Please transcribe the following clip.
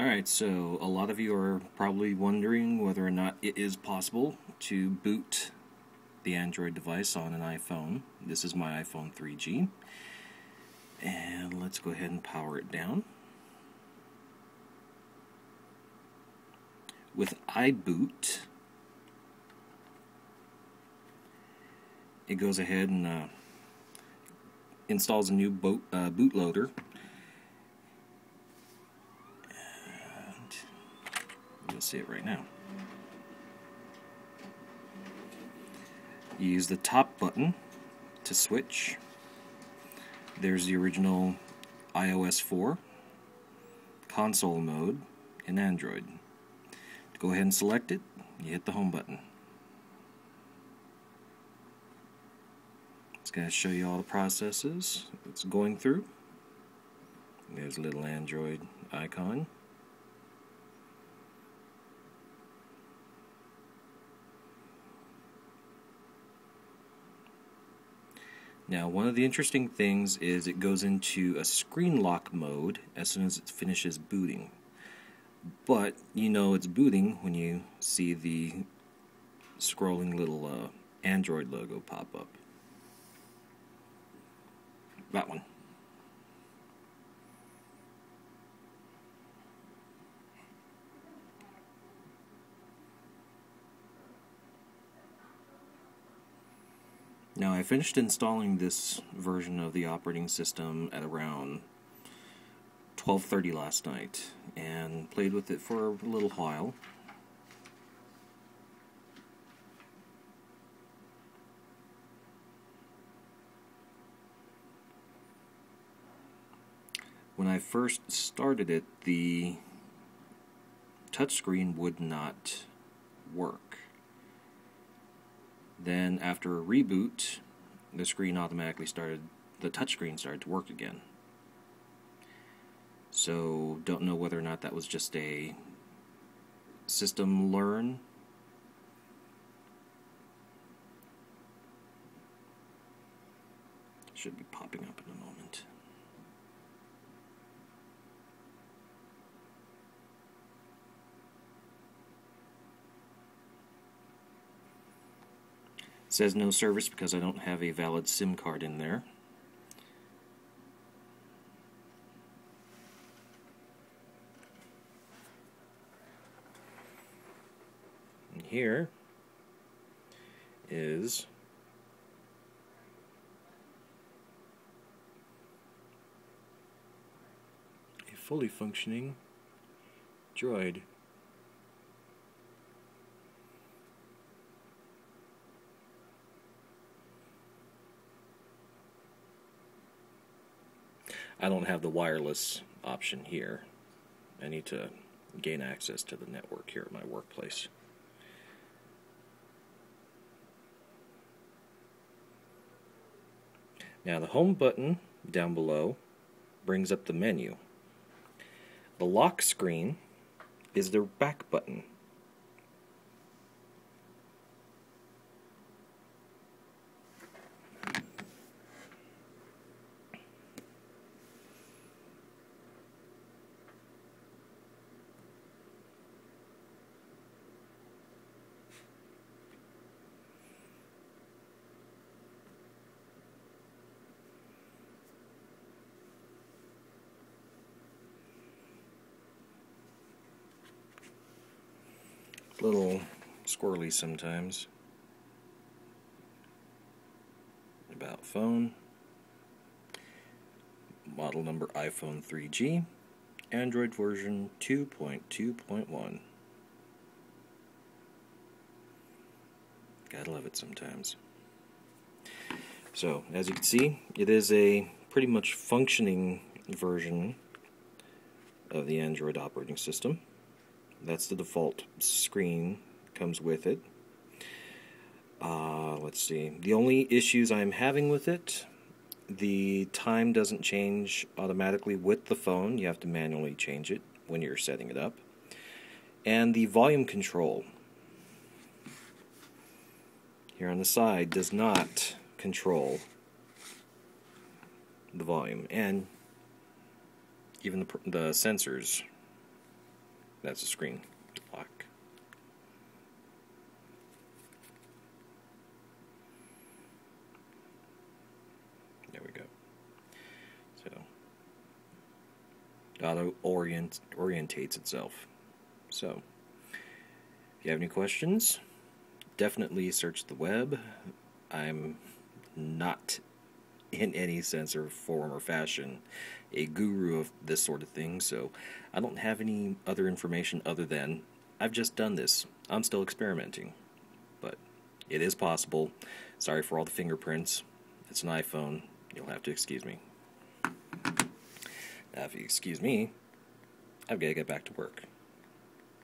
Alright, so a lot of you are probably wondering whether or not it is possible to boot the Android device on an iPhone. This is my iPhone 3G. And let's go ahead and power it down. With iBoot, it goes ahead and uh, installs a new boot, uh, bootloader see it right now. You use the top button to switch. There's the original iOS 4 console mode in Android. Go ahead and select it, you hit the home button. It's going to show you all the processes it's going through. There's a little Android icon. Now, one of the interesting things is it goes into a screen lock mode as soon as it finishes booting. But you know it's booting when you see the scrolling little uh, Android logo pop up. That one. Now I finished installing this version of the operating system at around 12.30 last night and played with it for a little while. When I first started it, the touchscreen would not work. Then after a reboot, the screen automatically started, the touchscreen started to work again. So don't know whether or not that was just a system learn. Should be popping up in a moment. Says no service because I don't have a valid SIM card in there. And here is a fully functioning droid. I don't have the wireless option here. I need to gain access to the network here at my workplace. Now the home button down below brings up the menu. The lock screen is the back button. Little squirrely sometimes. About phone. Model number iPhone 3G. Android version 2.2.1. Gotta love it sometimes. So, as you can see, it is a pretty much functioning version of the Android operating system. That's the default screen comes with it. Uh, let's see. The only issues I'm having with it, the time doesn't change automatically with the phone. You have to manually change it when you're setting it up. And the volume control here on the side does not control the volume and even the, the sensors That's a screen lock. There we go. So, auto orient orientates itself. So, if you have any questions, definitely search the web. I'm not in any sense or form or fashion a guru of this sort of thing, so I don't have any other information other than I've just done this. I'm still experimenting. But it is possible. Sorry for all the fingerprints. It's an iPhone. You'll have to excuse me. Now, if you excuse me, I've got to get back to work.